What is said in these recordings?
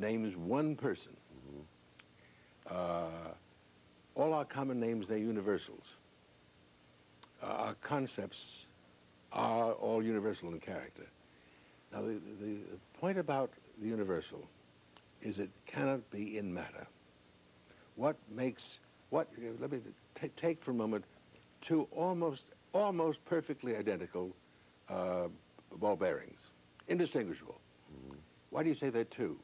names one person. Uh, all our common names, they're universals. Uh, our concepts are all universal in character. Now, the, the, the point about the universal is it cannot be in matter. What makes, what, let me take for a moment two almost, almost perfectly identical uh, ball bearings, indistinguishable. Mm -hmm. Why do you say they're two?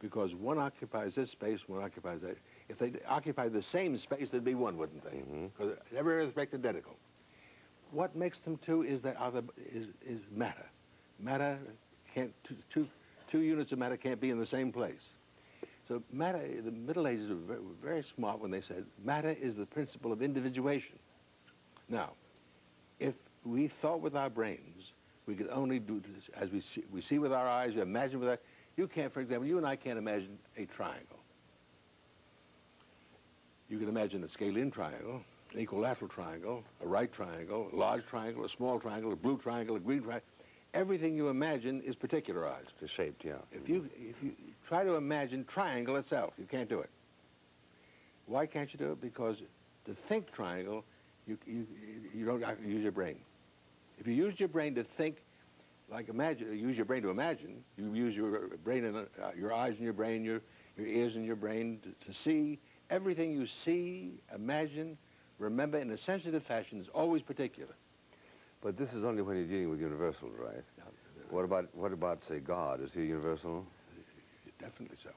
Because one occupies this space, one occupies that. If they occupied the same space, there'd be one, wouldn't they? Mm-hmm. Because mm -hmm. every respect identical. What makes them two is that other is, is matter. Matter can't two, two, two units of matter can't be in the same place. So matter, the Middle Ages were very, were very smart when they said matter is the principle of individuation. Now, if we thought with our brains, we could only do this as we see, we see with our eyes, we imagine with our, you can't, for example, you and I can't imagine a triangle. You can imagine a scalene triangle, an equilateral triangle, a right triangle, a large triangle, a small triangle, a blue triangle, a green triangle. Everything you imagine is particularized. It's shaped, yeah. If you, if you try to imagine triangle itself, you can't do it. Why can't you do it? Because to think triangle, you, you, you don't have to use your brain. If you use your brain to think, like imagine, use your brain to imagine, you use your brain and uh, your eyes in your brain, your, your ears in your brain to, to see, everything you see, imagine, remember in a sensitive fashion is always particular. But this is only when you're dealing with universals, right? What about, what about, say, God? Is he universal? Definitely so.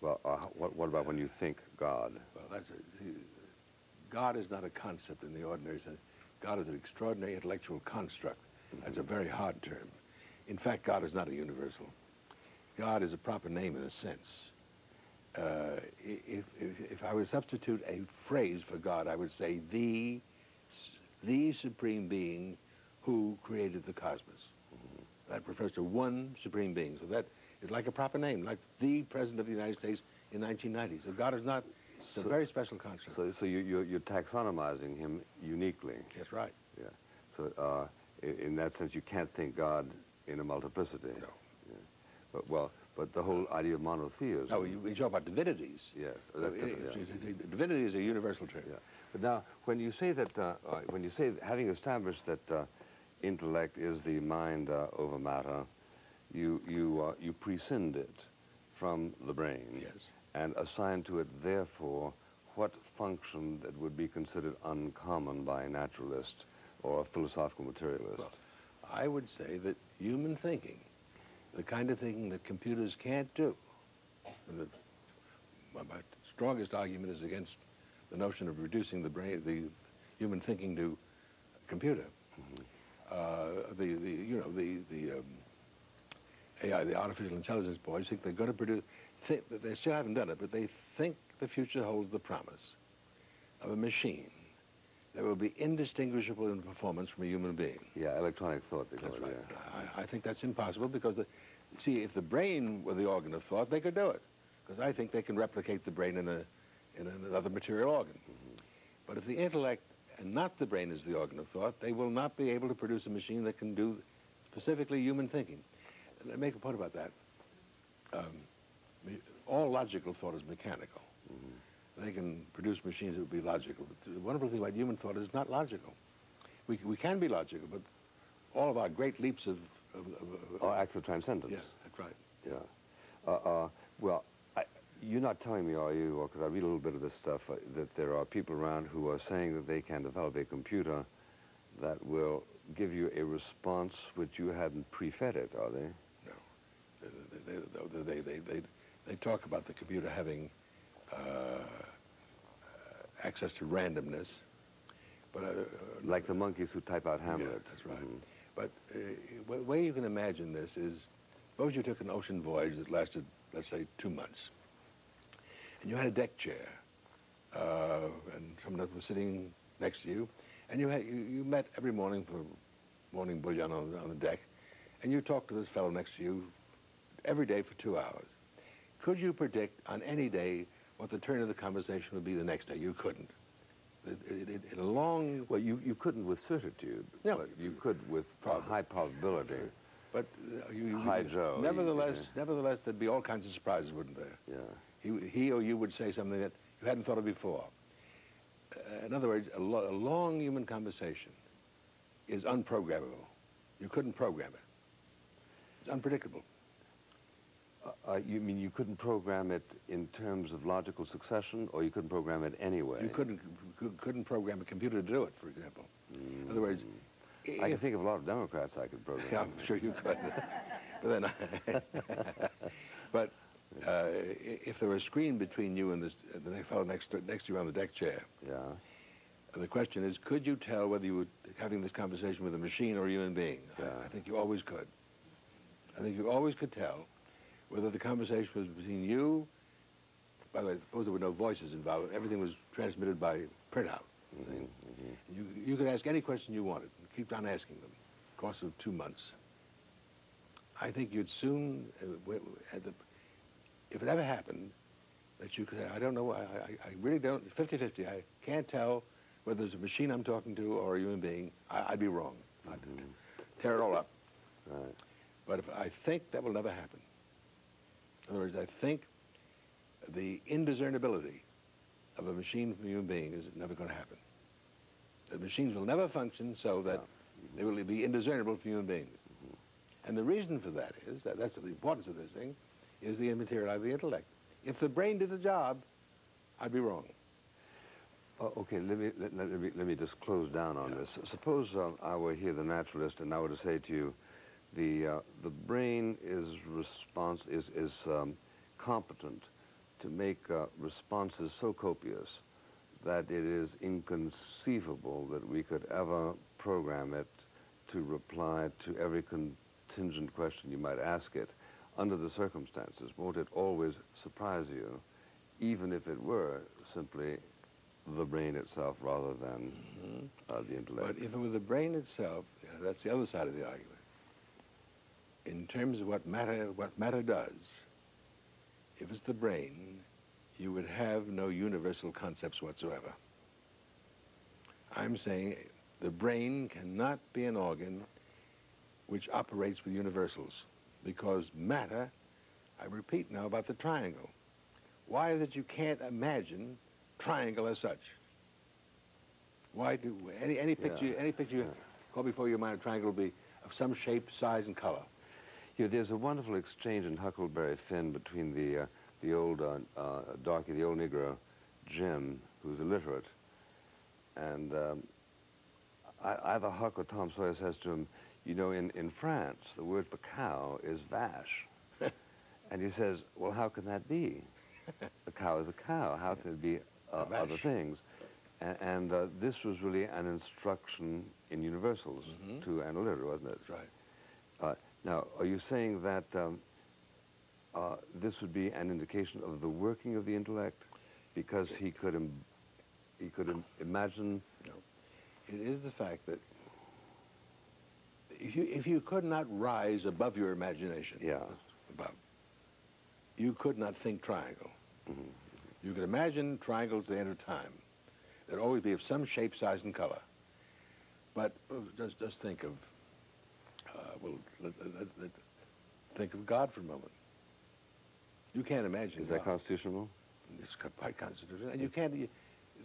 Well, uh, what, what about when you think God? Well, that's a, God is not a concept in the ordinary sense. God is an extraordinary intellectual construct. That's a very hard term. In fact, God is not a universal. God is a proper name in a sense. Uh, if, if, if, I would substitute a phrase for God, I would say the, the supreme being who created the cosmos. Mm -hmm. That refers to one supreme being. So that is like a proper name, like the President of the United States in 1990. So God is not it's a very special concept. So, so you, you're, you're, taxonomizing him uniquely. That's right. Yeah. So uh, in, in, that sense, you can't think God in a multiplicity. No. Yeah. But, well, but the whole idea of monotheism. No, we talk about divinities. Yes. That's yeah. Divinity is a universal term. Yeah. But now, when you say that, uh, uh, when you say, having established that uh, intellect is the mind uh, over matter, you, you, uh, you prescind it from the brain. Yes and assign to it, therefore, what function that would be considered uncommon by a naturalist or a philosophical materialist? Well, I would say that human thinking, the kind of thinking that computers can't do, the, my strongest argument is against the notion of reducing the brain, the human thinking to computer. Mm -hmm. uh, the, the, you know, the, the um, AI, the artificial intelligence boys think they're going to produce, think, they still haven't done it, but they think the future holds the promise of a machine that will be indistinguishable in performance from a human being. Yeah, electronic thought. They that's right. Yeah. I, I, think that's impossible because, the, see, if the brain were the organ of thought, they could do it. Because I think they can replicate the brain in, a, in another material organ. Mm -hmm. But if the intellect and not the brain is the organ of thought, they will not be able to produce a machine that can do specifically human thinking. Let me make a point about that. Um, all logical thought is mechanical. They can produce machines that would be logical. But the wonderful thing about human thought is it's not logical. We, we can be logical, but all of our great leaps of... of, of, of acts of transcendence. Yeah, that's right. Yeah. Uh, uh, well, I, you're not telling me, are you, because I read a little bit of this stuff, uh, that there are people around who are saying that they can develop a computer that will give you a response which you hadn't pre-fed it, are they? No. They, they, they, they, they, they talk about the computer having uh, access to randomness. But uh, like the monkeys who type out Hamlet. Yeah, that's right. Mm -hmm. But uh, the way you can imagine this is, suppose you took an ocean voyage that lasted, let's say, two months, and you had a deck chair, uh, and someone was sitting next to you, and you, had, you, you met every morning for morning bouillon on, on the deck, and you talked to this fellow next to you every day for two hours. Could you predict on any day what the turn of the conversation would be the next day? You couldn't. In a long... Well, you, you couldn't with certitude. No. you could with Probably. high probability. But uh, you, you, Hydro, Nevertheless, yeah. nevertheless, there'd be all kinds of surprises, wouldn't there? Yeah. He, he or you would say something that you hadn't thought of before. Uh, in other words, a, lo- a long human conversation is unprogrammable. You couldn't program it. It's unpredictable. Uh, uh, you mean you couldn't program it in terms of logical succession, or you couldn't program it anyway? You couldn't couldn't program a computer to do it, for example. In other words, I can think of a lot of Democrats I could program. Yeah, I'm sure you could. but then, I, but uh, if there were a screen between you and this, the next fellow next to, next to you on the deck chair, Yeah. the question is, could you tell whether you were having this conversation with a machine or a human being? I- Yeah. I, think you always could. I think you always could tell whether the conversation was between you. By the way, suppose there were no voices involved. Everything was transmitted by printout. Mhm, You, you could ask any question you wanted and keep on asking them. Course of two months. I think you'd soon, uh, w- w- at the, if it ever happened, that you could say, I don't know, I, I, I really don't, 50-50, I can't tell whether it's a machine I'm talking to or a human being. I, I'd be wrong. I'd tear it all up. Right. But if, I think that will never happen. In other words, I think the indiscernibility of a machine from a human being is never going to happen. The machines will never function so that they will be indiscernible from human beings. And the reason for that is, that that's the importance of this thing, is the immateriality of the intellect. If the brain did the job, I'd be wrong. Oh, okay, let me, let, let me, let me just close down on this. Suppose uh, I were here, the naturalist, and I were to say to you, the, uh, the brain is, response, is, is um, competent to make uh, responses so copious that it is inconceivable that we could ever program it to reply to every contingent question you might ask it under the circumstances. Won't it always surprise you, even if it were simply the brain itself rather than uh, the intellect? But if it were the brain itself, that's the other side of the argument. In terms of what matter, what matter does, if it's the brain, you would have no universal concepts whatsoever. I'm saying the brain cannot be an organ which operates with universals because matter, I repeat now about the triangle. Why is it you can't imagine triangle as such? Why do any any picture Yeah. any picture you Yeah. call before your mind a triangle will be of some shape, size, and color? Yeah, there's a wonderful exchange in Huckleberry Finn between the uh, the old uh, uh, darky, the old Negro, Jim, who's illiterate, and um, I, either Huck or Tom Sawyer says to him, you know, in, in France, the word for cow is vache. and he says, well, how can that be? a cow is a cow. How can it be uh, other things? And, and uh, this was really an instruction in universals Mhm. to an illiterate, wasn't it? That's right. Uh, now, are you saying that um, uh, this would be an indication of the working of the intellect because he could Im- he could Im- imagine? It is the fact that if you if you could not rise above your imagination, Yeah. above, you could not think triangle. Mhm. You could imagine triangles at the end of time. They'd always be of some shape, size, and color. But uh, just just think of well, let, let, let- think of God for a moment. You can't imagine Is that God. constitutional? It's quite constitutional. And you can't, you,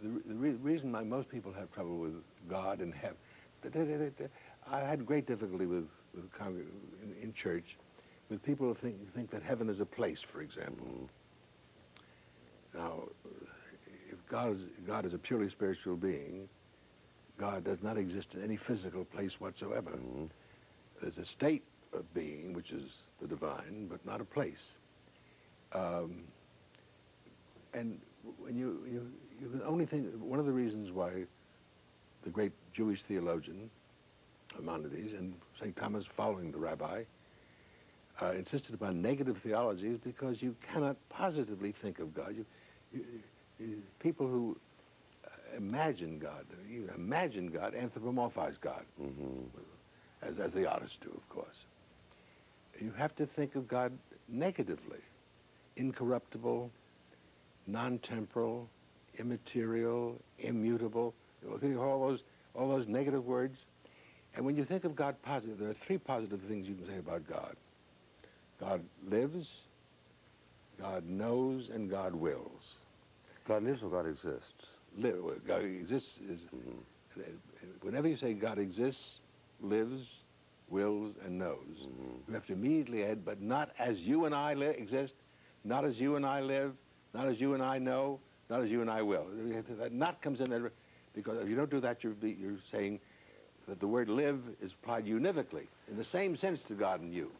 the, the re- reason why most people have trouble with God and have, th- I had great difficulty with, with in, in church, with people who think, think that heaven is a place, for example. Now, if God is, God is a purely spiritual being, God does not exist in any physical place whatsoever. Mhm. There's a state of being, which is the divine, but not a place. Um, and when you, you, you can only think, one of the reasons why the great Jewish theologian, Maimonides, and St. Thomas following the rabbi, uh, insisted upon negative theology is because you cannot positively think of God. You, you, you, people who imagine God, you imagine God, anthropomorphize God Mhm. As, as the artists do, of course. You have to think of God negatively, incorruptible, non-temporal, immaterial, immutable. Think of all those, all those negative words. And when you think of God positive, there are three positive things you can say about God. God lives, God knows, and God wills. God lives or God exists? Live, God exists is, Mm-hmm. whenever you say God exists, lives, wills, and knows, Mhm. you have to immediately add, but not as you and I li- exist, not as you and I live, not as you and I know, not as you and I will. You have to- That not comes in there, because if you don't do that, you're, you're saying that the word live is applied univocally, in the same sense to God and you.